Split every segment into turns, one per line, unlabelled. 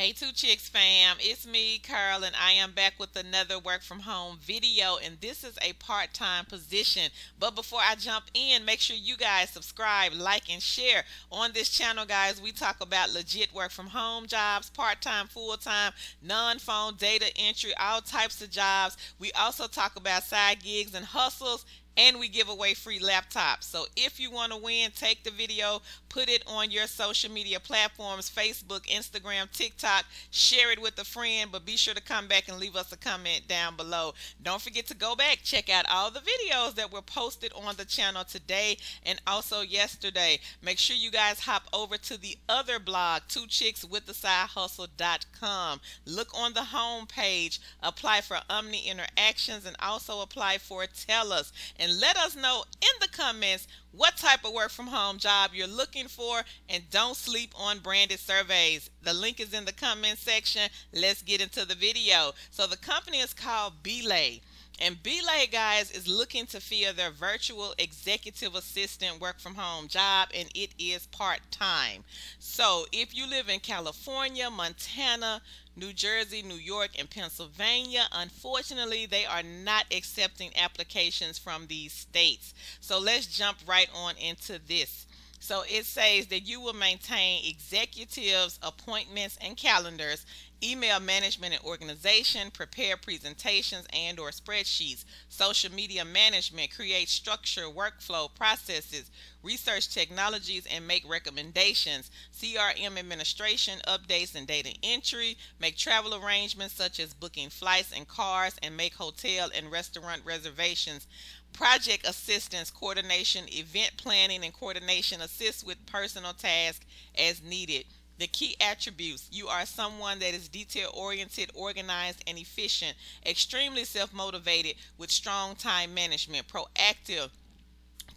Hey Two Chicks fam, it's me Carl and I am back with another work from home video and this is a part-time position. But before I jump in, make sure you guys subscribe, like and share. On this channel guys, we talk about legit work from home jobs, part-time, full-time, non-phone data entry, all types of jobs. We also talk about side gigs and hustles and we give away free laptops. So if you want to win, take the video, put it on your social media platforms Facebook, Instagram, TikTok, share it with a friend, but be sure to come back and leave us a comment down below. Don't forget to go back, check out all the videos that were posted on the channel today and also yesterday. Make sure you guys hop over to the other blog, two chicks with the side hustle.com. Look on the home page, apply for Omni Interactions, and also apply for Telus. And and let us know in the comments what type of work from home job you're looking for and don't sleep on branded surveys. The link is in the comment section. Let's get into the video. So the company is called Belay. And Belay, guys, is looking to fill their virtual executive assistant work from home job, and it is part time. So, if you live in California, Montana, New Jersey, New York, and Pennsylvania. Unfortunately, they are not accepting applications from these states. So let's jump right on into this. So it says that you will maintain executives, appointments, and calendars, email management and organization, prepare presentations and or spreadsheets, social media management, create structure, workflow, processes, research technologies, and make recommendations, CRM administration, updates and data entry, make travel arrangements such as booking flights and cars, and make hotel and restaurant reservations project assistance coordination event planning and coordination assist with personal tasks as needed. The key attributes you are someone that is detail oriented organized and efficient extremely self-motivated with strong time management proactive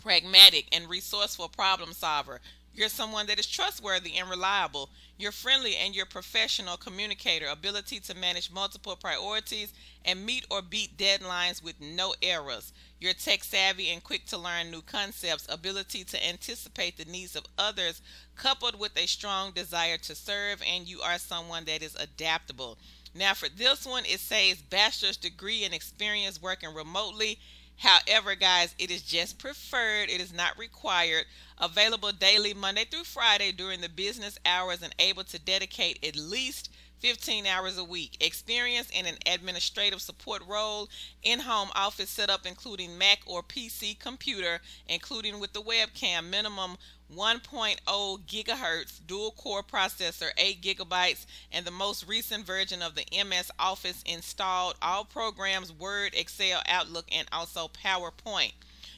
pragmatic and resourceful problem solver you're someone that is trustworthy and reliable. You're friendly and you're professional communicator, ability to manage multiple priorities and meet or beat deadlines with no errors. You're tech savvy and quick to learn new concepts, ability to anticipate the needs of others, coupled with a strong desire to serve, and you are someone that is adaptable. Now, for this one, it says bachelor's degree and experience working remotely However, guys, it is just preferred. It is not required. Available daily, Monday through Friday during the business hours and able to dedicate at least 15 hours a week. Experience in an administrative support role, in home office setup, including Mac or PC computer, including with the webcam, minimum 1.0 gigahertz dual core processor, 8 gigabytes, and the most recent version of the MS Office installed. All programs Word, Excel, Outlook, and also PowerPoint.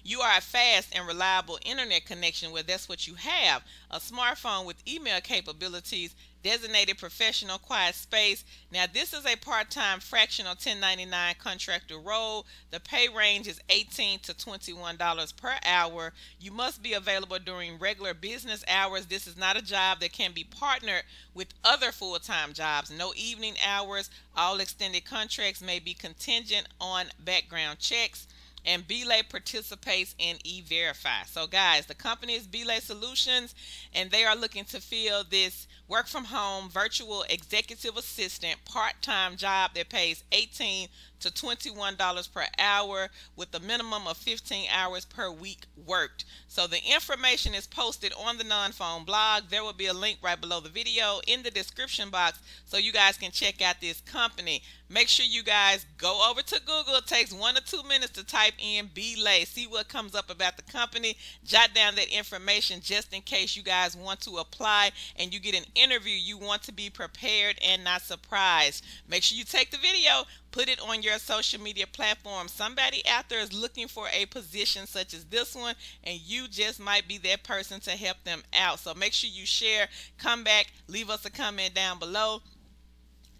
You are a fast and reliable internet connection where that's what you have. A smartphone with email capabilities designated professional quiet space. Now, this is a part time fractional 1099 contractor role. The pay range is 18 to $21 per hour. You must be available during regular business hours. This is not a job that can be partnered with other full time jobs. No evening hours. All extended contracts may be contingent on background checks and Belay participates in E-Verify. So guys, the company is Belay Solutions and they are looking to fill this work from home virtual executive assistant part-time job that pays 18 to $21 per hour with a minimum of 15 hours per week worked. So the information is posted on the non-phone blog. There will be a link right below the video in the description box so you guys can check out this company. Make sure you guys go over to Google. It takes one or two minutes to type in Belay. See what comes up about the company. Jot down that information just in case you guys want to apply and you get an interview. You want to be prepared and not surprised. Make sure you take the video, put it on your social media platform. Somebody out there is looking for a position such as this one, and you just might be that person to help them out. So make sure you share, come back, leave us a comment down below.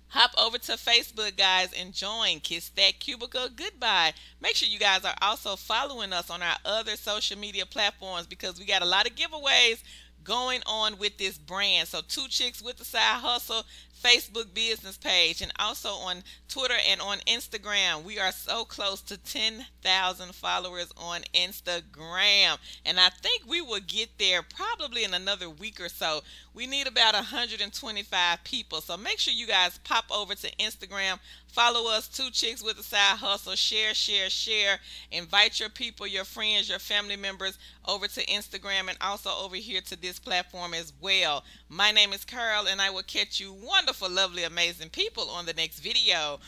Hop over to Facebook, guys, and join Kiss That Cubicle. Goodbye. Make sure you guys are also following us on our other social media platforms because we got a lot of giveaways going on with this brand. So, Two Chicks with the Side Hustle, Facebook business page and also on Twitter and on Instagram. We are so close to 10,000 followers on Instagram. And I think we will get there probably in another week or so. We need about 125 people. So make sure you guys pop over to Instagram, follow us, Two Chicks with a Side Hustle, share, share, share. Invite your people, your friends, your family members over to Instagram and also over here to this platform as well. My name is Carl and I will catch you wonderful, lovely, amazing people on the next video.